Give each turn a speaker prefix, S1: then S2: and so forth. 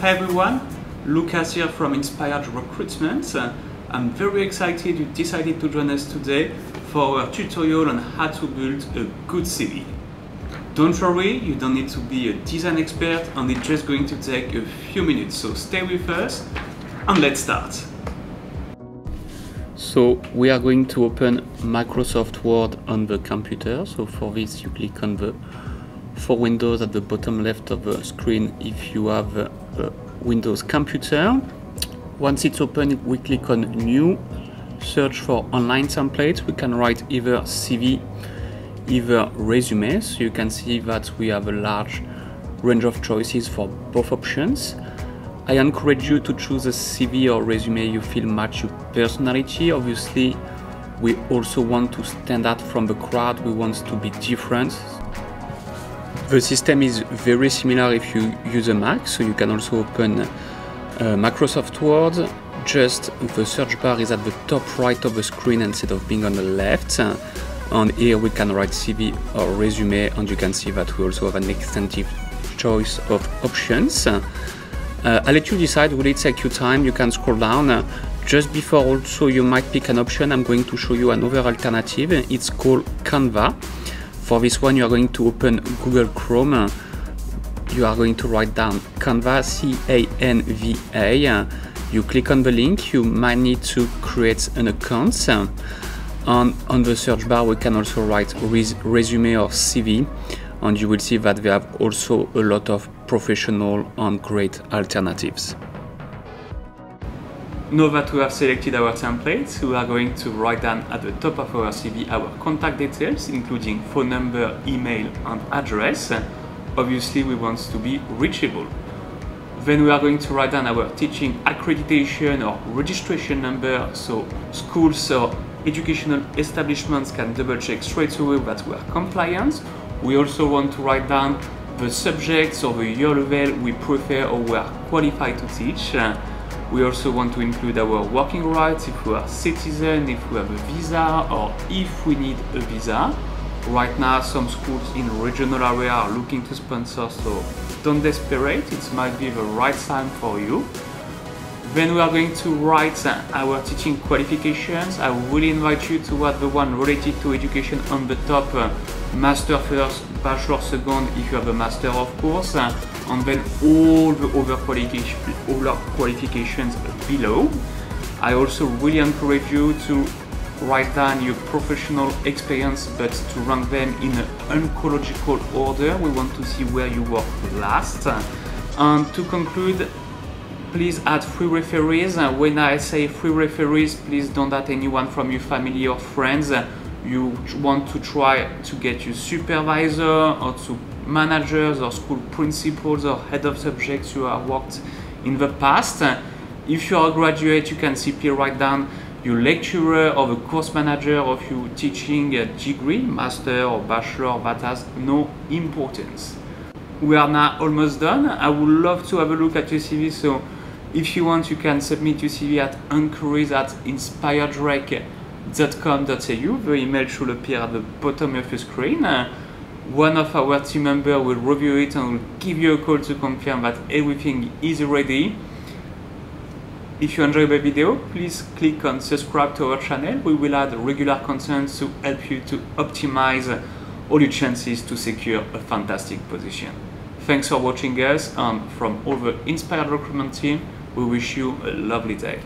S1: Hi everyone, Lucas here from Inspired Recruitment. I'm very excited you decided to join us today for our tutorial on how to build a good CV. Don't worry, you don't need to be a design expert and it's just going to take a few minutes, so stay with us and let's start. So we are going to open Microsoft Word on the computer. So for this you click on the four windows at the bottom left of the screen if you have a, Windows computer. Once it's open we click on new, search for online templates. We can write either CV, either resume. So you can see that we have a large range of choices for both options. I encourage you to choose a CV or resume you feel match your personality. Obviously, we also want to stand out from the crowd. We want to be different. The system is very similar if you use a Mac, so you can also open uh, Microsoft Word. Just the search bar is at the top right of the screen instead of being on the left. And here we can write CV or resume, and you can see that we also have an extensive choice of options. Uh, I'll let you decide, will it take you time? You can scroll down. Uh, just before also you might pick an option, I'm going to show you another alternative. It's called Canva. For this one, you are going to open Google Chrome. You are going to write down Canva, C-A-N-V-A. You click on the link. You might need to create an account. And on the search bar, we can also write res resume or CV. And you will see that we have also a lot of professional and great alternatives. Now that we have selected our templates, we are going to write down at the top of our CV our contact details, including phone number, email, and address. Obviously, we want to be reachable. Then we are going to write down our teaching accreditation or registration number, so schools or educational establishments can double check straight away that we are compliant. We also want to write down the subjects or the year level we prefer or we are qualified to teach. We also want to include our working rights if we are citizen, if we have a visa or if we need a visa. Right now some schools in regional area are looking to sponsor so don't desperate, it might be the right time for you. Then we are going to write our teaching qualifications. I really invite you to add the one related to education on the top, uh, master first, bachelor second if you have a master of course and then all the other other qualifications below. I also really encourage you to write down your professional experience but to rank them in an chronological order. We want to see where you worked last. And to conclude, please add three referees. When I say three referees, please don't add anyone from your family or friends. You want to try to get your supervisor or to managers or school principals or head of subjects you have worked in the past. If you are a graduate, you can simply write down your lecturer or the course manager of your teaching degree, master or bachelor, that has no importance. We are now almost done. I would love to have a look at your CV, so if you want, you can submit your CV at enquiries at inspiredrec.com.au. The email should appear at the bottom of your screen one of our team members will review it and will give you a call to confirm that everything is ready. If you enjoy the video, please click on subscribe to our channel. We will add regular content to help you to optimize all your chances to secure a fantastic position. Thanks for watching us and from all the Inspired Recruitment team, we wish you a lovely day.